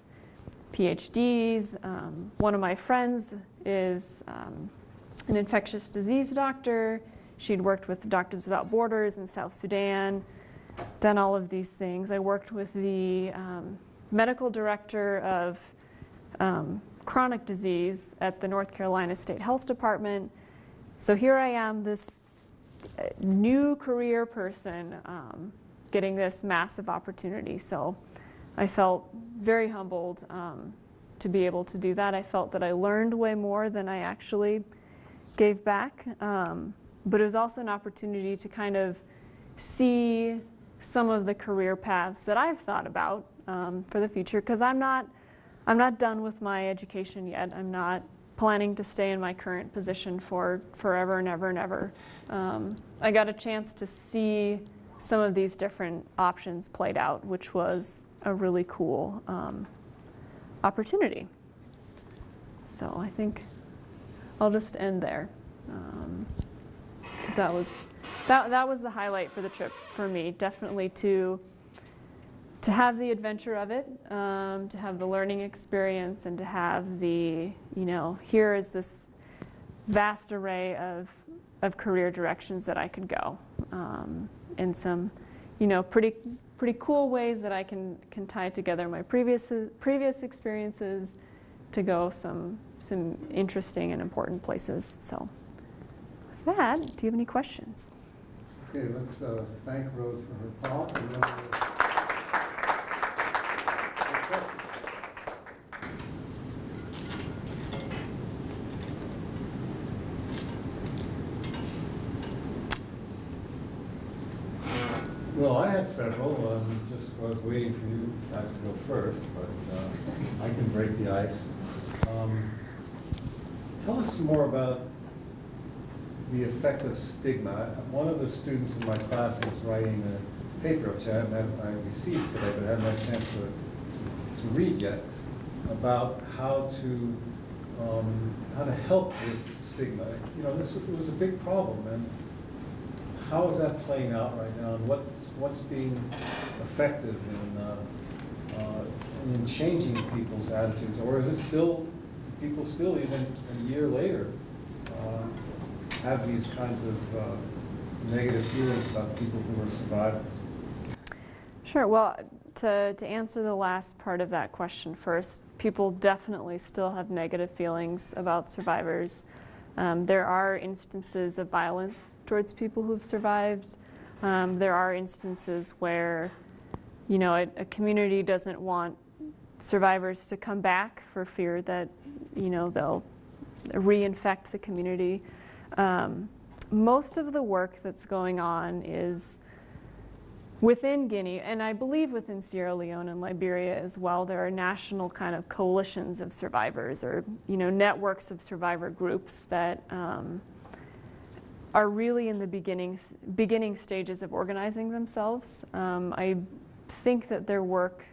PhDs. Um, one of my friends is um, an infectious disease doctor. She'd worked with Doctors Without Borders in South Sudan, done all of these things. I worked with the um, medical director of um, chronic disease at the North Carolina State Health Department. So here I am, this uh, new career person, um, getting this massive opportunity. So I felt very humbled um, to be able to do that. I felt that I learned way more than I actually gave back. Um, but it was also an opportunity to kind of see some of the career paths that I've thought about um, for the future because I'm not, I'm not done with my education yet. I'm not planning to stay in my current position for forever and ever and ever. Um, I got a chance to see some of these different options played out, which was a really cool um, opportunity. So I think I'll just end there. Um, 'cause that was that that was the highlight for the trip for me. Definitely to to have the adventure of it, um, to have the learning experience, and to have the you know here is this vast array of of career directions that I could go, um, some you know pretty pretty cool ways that I can can tie together my previous previous experiences to go some some interesting and important places. So with that, do you have any questions? Okay, let's uh, thank Rose for her talk. We'll- I had several, um, just was waiting for you guys to go first, but uh, I can break the ice. Um, Tell us some more about the effect of stigma. One of the students in my class is writing a paper, which I haven't, I received today, but I haven't had a chance to, to read yet, about how to, um, how to help with stigma. You know, this, was a big problem, and how is that playing out right now, and what's, what's being effective in, uh, uh, in changing people's attitudes? Or is it still, people still, even a year later, uh, have these kinds of uh, negative feelings about people who are survivors? Sure. Well, to, to answer the last part of that question first, people definitely still have negative feelings about survivors. Um, there are instances of violence towards people who've survived. Um, there are instances where, you know, a, a community doesn't want survivors to come back for fear that, you know, they'll reinfect the community. Um, most of the work that's going on is within Guinea, and I believe within Sierra Leone and Liberia as well, there are national kind of coalitions of survivors or you know networks of survivor groups that um, are really in the beginning beginning stages of organizing themselves. Um, I think that their work,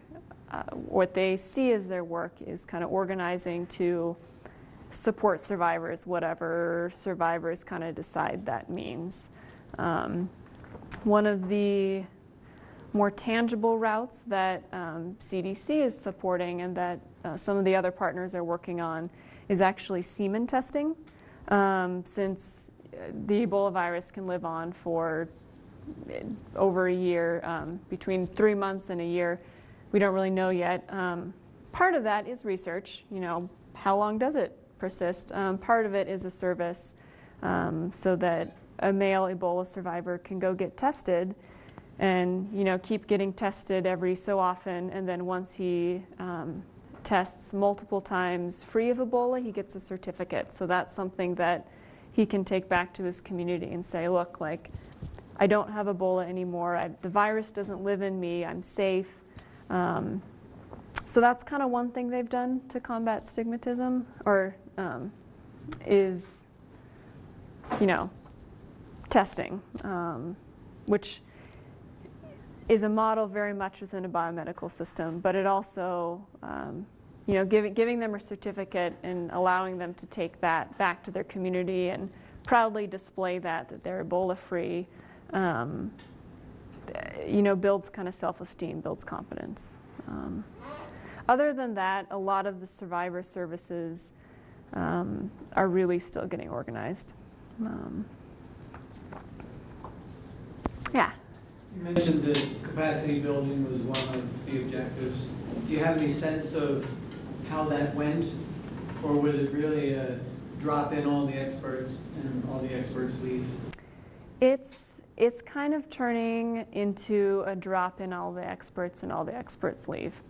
uh, what they see as their work is kind of organizing to support survivors, whatever survivors kind of decide that means. Um, one of the more tangible routes that um, CDC is supporting and that uh, some of the other partners are working on is actually semen testing. Um, since the Ebola virus can live on for uh, over a year, um, between three months and a year, we don't really know yet. Um, part of that is research. You know, how long does it persist? Um, part of it is a service um, so that a male Ebola survivor can go get tested and you know keep getting tested every so often and then once he um, tests multiple times free of Ebola he gets a certificate so that's something that he can take back to his community and say look like I don't have Ebola anymore. I, the virus doesn't live in me. I'm safe. Um, so that's kind of one thing they've done to combat stigmatism or um, is you know testing um, which is a model very much within a biomedical system, but it also, um, you know, giving, giving them a certificate and allowing them to take that back to their community and proudly display that, that they're Ebola free, um, you know, builds kind of self-esteem, builds confidence. Um, other than that, a lot of the survivor services um, are really still getting organized. Um, yeah. You mentioned that capacity building was one of the objectives. Do you have any sense of how that went? Or was it really a drop in all the experts and all the experts leave? It's, it's kind of turning into a drop in all the experts and all the experts leave.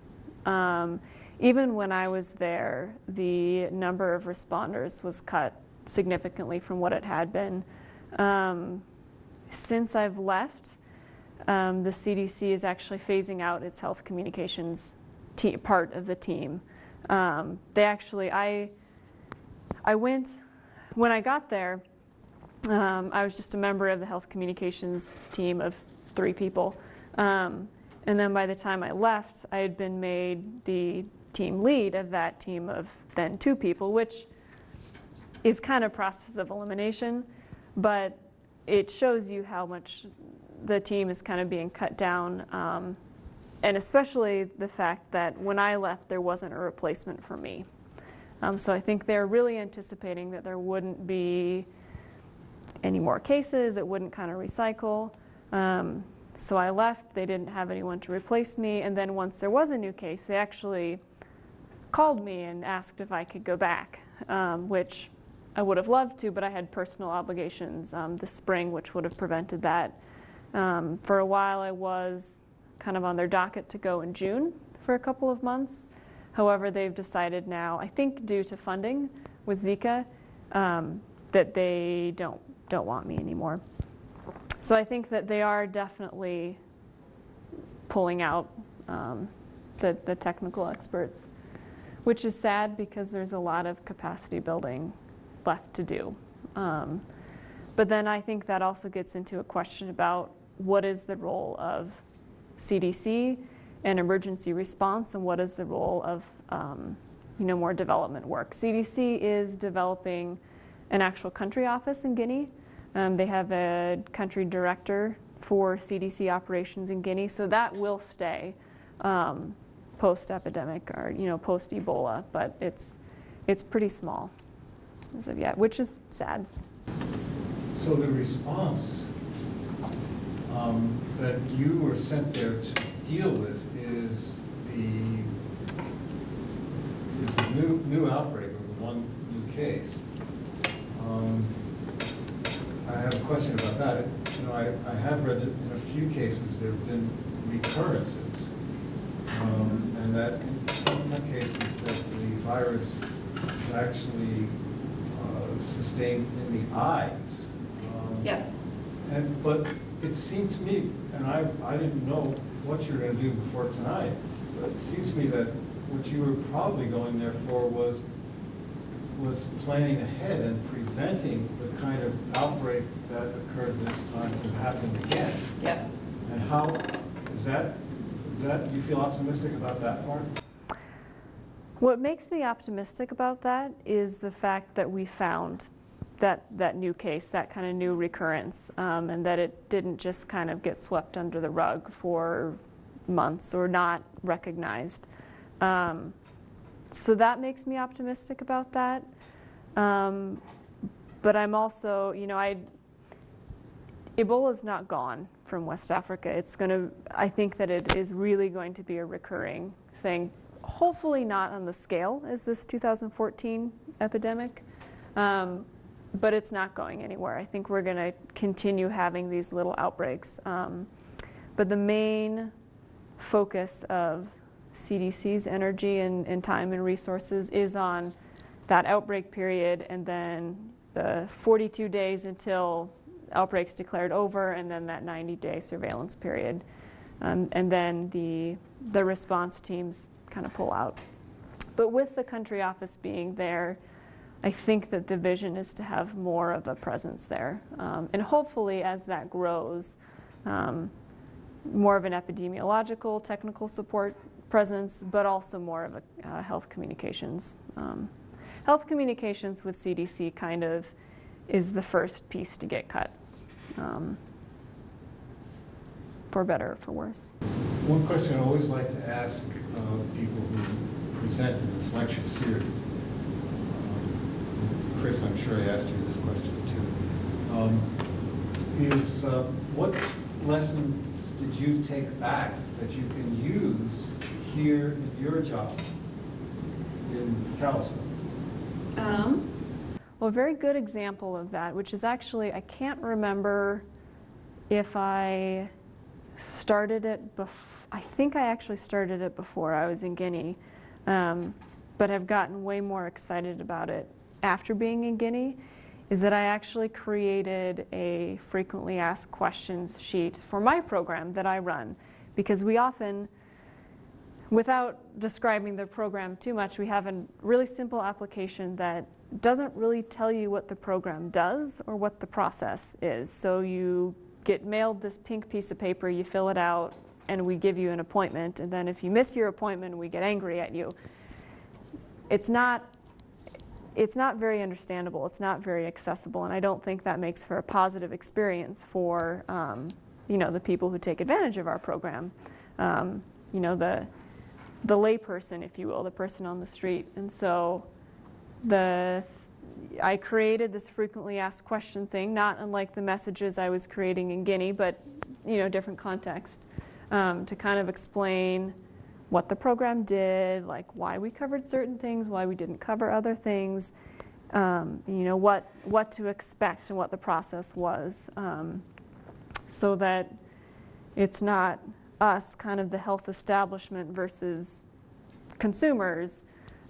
Um, even when I was there, the number of responders was cut significantly from what it had been. Um, since I've left, um, the CDC is actually phasing out its health communications part of the team. Um, they actually, I, I went, when I got there, um, I was just a member of the health communications team of three people. Um, and then by the time I left, I had been made the team lead of that team of then two people, which is kind of process of elimination, but it shows you how much the team is kind of being cut down. Um, and especially the fact that when I left, there wasn't a replacement for me. Um, so I think they're really anticipating that there wouldn't be any more cases, it wouldn't kind of recycle. Um, so I left, they didn't have anyone to replace me, and then once there was a new case, they actually called me and asked if I could go back, um, which I would have loved to, but I had personal obligations um, this spring, which would have prevented that. Um, for a while, I was kind of on their docket to go in June for a couple of months. However, they've decided now, I think due to funding with Zika, um, that they don't don't want me anymore. So I think that they are definitely pulling out um, the, the technical experts, which is sad because there's a lot of capacity building left to do. Um, but then I think that also gets into a question about what is the role of CDC and emergency response and what is the role of um, you know, more development work. CDC is developing an actual country office in Guinea. Um, they have a country director for CDC operations in Guinea, so that will stay um, post-epidemic or you know post-Ebola, but it's it's pretty small as of yet, which is sad. So the response um, that you were sent there to deal with is the, is the new, new outbreak of the one new case. Um, I have a question about that. You know, I, I have read that in a few cases there have been recurrences. Um, and that in some cases that the virus is actually uh, sustained in the eyes. Um, Yeah. And, but it seemed to me, and I, I didn't know what you were gonna do before tonight, but it seems to me that what you were probably going there for was, was planning ahead and preventing the kind of outbreak that occurred this time from happening again. Yep. And how, is that, is Is that, you feel optimistic about that part? What makes me optimistic about that is the fact that we found that, that new case, that kind of new recurrence, um, and that it didn't just kind of get swept under the rug for months or not recognized. Um, so that makes me optimistic about that. Um, but I'm also, you know, I Ebola's not gone from West Africa. It's going to, I think that it is really going to be a recurring thing. Hopefully not on the scale as this 2014 epidemic, um, but it's not going anywhere. I think we're going to continue having these little outbreaks. Um, but the main focus of CDC's energy and, and time and resources is on that outbreak period and then the 42 days until outbreaks declared over and then that 90-day surveillance period. Um, and then the, the response teams kind of pull out. But with the country office being there, I think that the vision is to have more of a presence there. Um, and hopefully as that grows, um, more of an epidemiological, technical support presence, but also more of a uh, health communications. Um, health communications with CDC kind of is the first piece to get cut, um, for better or for worse. One question I always like to ask uh, people who present in this lecture series, Chris, I'm sure I asked you this question too, um, is uh, what lessons did you take back that you can use here in your job in Kalispell? Um, well, a very good example of that, which is actually, I can't remember if I started it before, I think I actually started it before I was in Guinea, um, but have gotten way more excited about it after being in Guinea, is that I actually created a frequently asked questions sheet for my program that I run, because we often, without describing the program too much, we have a really simple application that doesn't really tell you what the program does or what the process is. So you get mailed this pink piece of paper, you fill it out, and we give you an appointment. And then if you miss your appointment, we get angry at you. It's not, it's not very understandable. It's not very accessible. And I don't think that makes for a positive experience for um, you know, the people who take advantage of our program. Um, you know, the, the layperson, if you will, the person on the street. And so the I created this frequently asked question thing, not unlike the messages I was creating in Guinea, but you know, different context, um, to kind of explain what the program did, like why we covered certain things, why we didn't cover other things, um, you know, what, what to expect and what the process was, um, so that it's not us, kind of the health establishment versus consumers.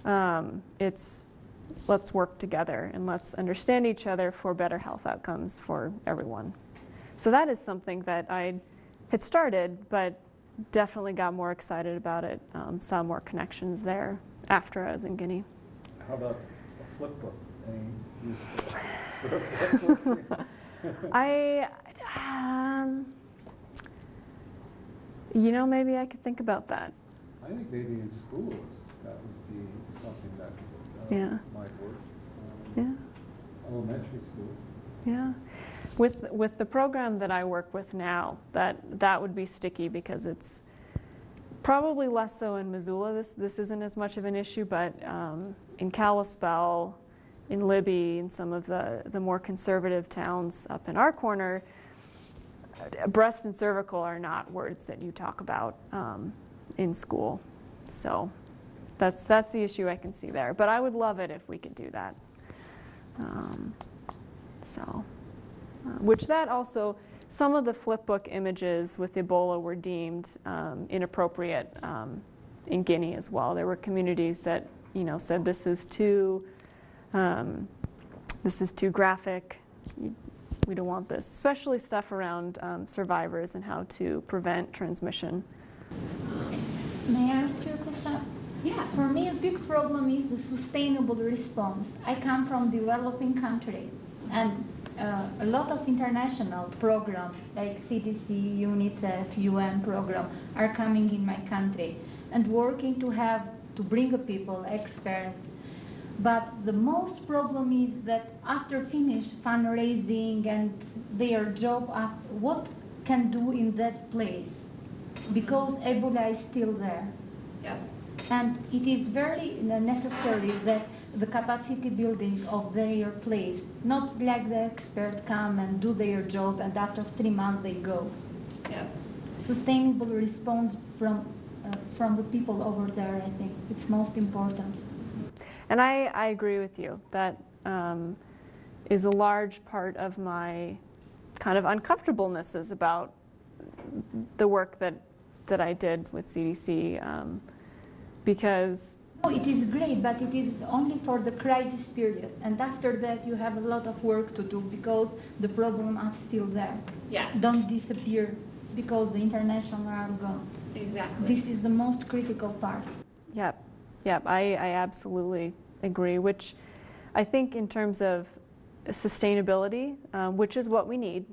Um, it's let's work together and let's understand each other for better health outcomes for everyone. So that is something that I had started, but definitely got more excited about it, um, saw more connections there after I was in Guinea. How about a flip book? Any use for a flip book? I, um, you know, maybe I could think about that. I think maybe in schools, that would be something that uh, Yeah. might work. Um, Yeah. Elementary school. Yeah. With, with the program that I work with now, that, that would be sticky because it's probably less so in Missoula. This, this isn't as much of an issue, but um, in Kalispell, in Libby, in some of the, the more conservative towns up in our corner, breast and cervical are not words that you talk about um, in school. So that's, that's the issue I can see there. But I would love it if we could do that. Um, so, which that also, some of the flipbook images with Ebola were deemed um, inappropriate um, in Guinea as well. There were communities that, you know, said this is too, um, this is too graphic. We don't want this, especially stuff around um, survivors and how to prevent transmission. May I ask you a question? Yeah, for me, a big problem is the sustainable response. I come from developing country, and uh, a lot of international programs like CDC, UNICEF, UN program are coming in my country and working to have to bring people experts. But the most problem is that after finish fundraising and their job, af- what can do in that place? Because Ebola is still there. Yeah. And it is very necessary that the capacity building of their place, not like the expert come and do their job and after three months they go. Yeah. Sustainable response from, uh, from the people over there, I think, it's most important. And I, I agree with you. That um, is a large part of my kind of uncomfortableness about the work that, that I did with CDC. Um, because, No, it is great, but it is only for the crisis period. And after that, you have a lot of work to do because the problem are still there. yeah, Don't disappear because the international are gone. exactly. This is the most critical part. Yep, yep, I, I absolutely agree, which I think in terms of sustainability, um, which is what we need,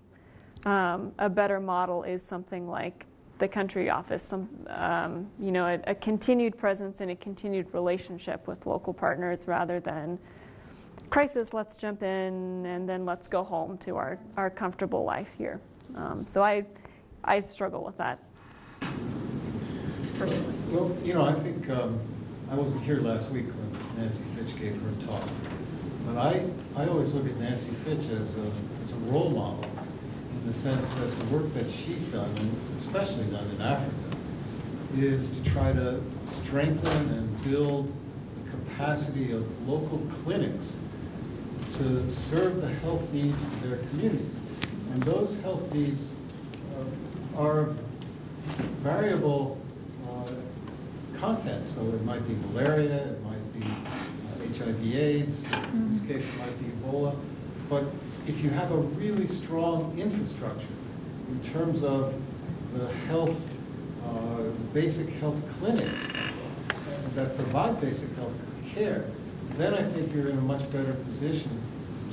um, a better model is something like the country office, some, um, you know, a, a continued presence and a continued relationship with local partners rather than crisis, let's jump in and then let's go home to our, our comfortable life here. Um, so I, I struggle with that personally. Well, you know, I think, um, I wasn't here last week when Nancy Fitch gave her talk, but I, I always look at Nancy Fitch as a, as a role model in the sense that the work that she's done, and especially done in Africa, is to try to strengthen and build the capacity of local clinics to serve the health needs of their communities. And those health needs uh, are variable uh, content, so it might be malaria, it might be uh, HIV AIDS, in this case it might be Ebola. But if you have a really strong infrastructure in terms of the health, uh, basic health clinics that provide basic health care, then I think you're in a much better position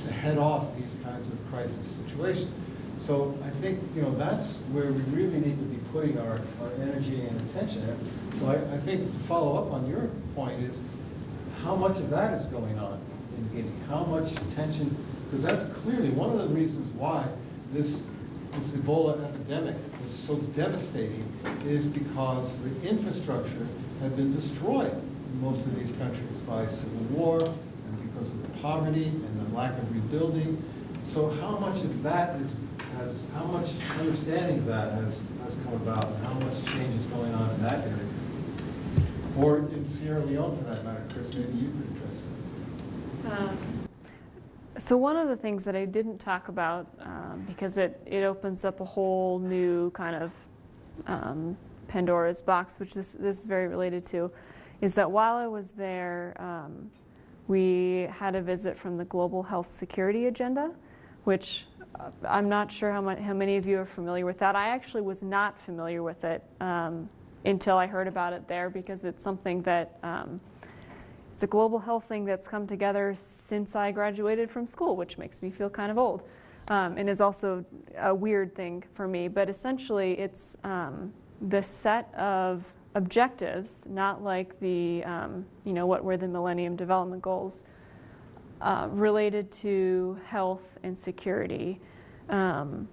to head off these kinds of crisis situations. So I think, you know, that's where we really need to be putting our, our energy and attention. in. So I, I think to follow up on your point is, how much of that is going on in Guinea? How much attention, because that's clearly one of the reasons why this, this Ebola epidemic was so devastating is because the infrastructure had been destroyed in most of these countries by civil war and because of the poverty and the lack of rebuilding. So how much of that is, has, how much understanding of that has, has come about and how much change is going on in that area? Or in Sierra Leone for that matter, Chris, maybe you could address that. Um, So one of the things that I didn't talk about, um, because it, it opens up a whole new kind of um, Pandora's box, which this, this is very related to, is that while I was there, um, we had a visit from the Global Health Security Agenda, which uh, I'm not sure how, much, how many of you are familiar with that. I actually was not familiar with it um, until I heard about it there because it's something that um, it's a global health thing that's come together since I graduated from school, which makes me feel kind of old, um, and is also a weird thing for me. But essentially, it's um, the set of objectives, not like the, um, you know, what were the Millennium Development Goals, uh, related to health and security. Um,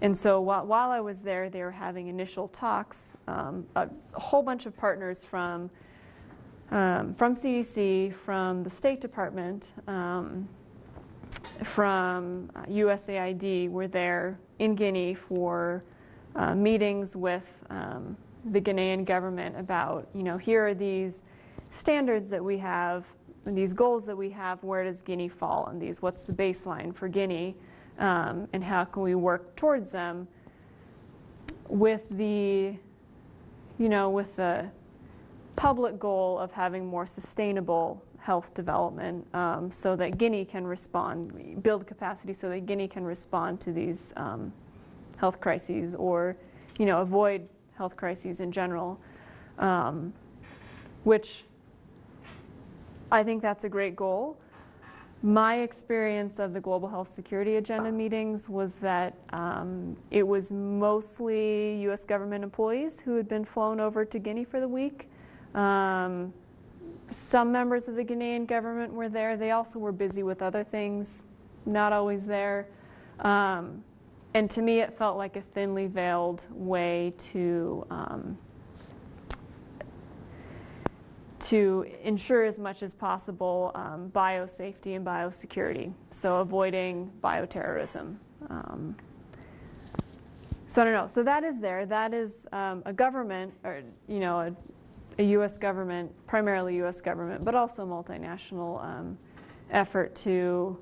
and so while, while I was there, they were having initial talks. Um, a, a whole bunch of partners from um, from CDC, from the State Department, um, from uh, USAID were there in Guinea for uh, meetings with um, the Guinean government about, you know, here are these standards that we have, and these goals that we have, where does Guinea fall on these? What's the baseline for Guinea? Um, and how can we work towards them with the, you know, with the public goal of having more sustainable health development um, so that Guinea can respond, build capacity so that Guinea can respond to these um, health crises or, you know, avoid health crises in general, um, which I think that's a great goal. My experience of the Global Health Security Agenda meetings was that um, it was mostly US government employees who had been flown over to Guinea for the week. Um, some members of the Guinean government were there. They also were busy with other things, not always there. Um, and to me, it felt like a thinly veiled way to um, to ensure as much as possible um, biosafety and biosecurity, so avoiding bioterrorism. Um, so I don't know. So that is there. That is um, a government, or you know, a, a U.S. government, primarily U.S. government, but also multinational um, effort to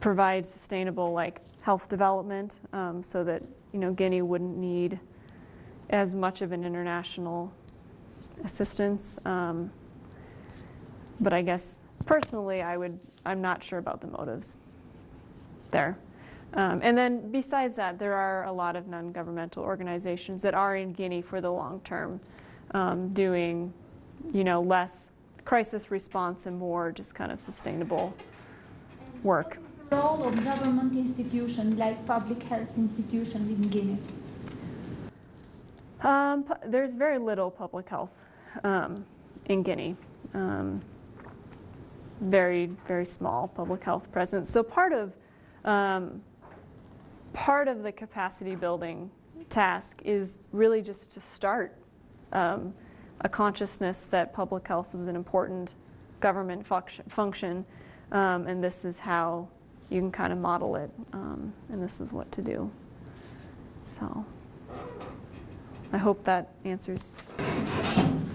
provide sustainable like health development, um, so that you know Guinea wouldn't need as much of an international assistance. Um, but I guess personally, I would. I'm not sure about the motives there. Um, and then besides that, there are a lot of non-governmental organizations that are in Guinea for the long term, um, doing, you know, less crisis response and more just kind of sustainable work. Role of government institution like public health institution in Guinea. Um, there's very little public health um, in Guinea. Um, very, very small public health presence. So part of um, part of the capacity building task is really just to start um, a consciousness that public health is an important government function, function um, and this is how you can kind of model it, um, and this is what to do. So. I hope that answers.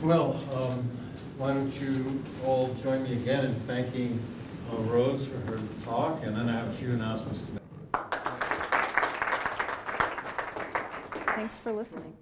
Well, um, why don't you all join me again in thanking uh, Rose for her talk, and then I have a few announcements to make. Thanks for listening.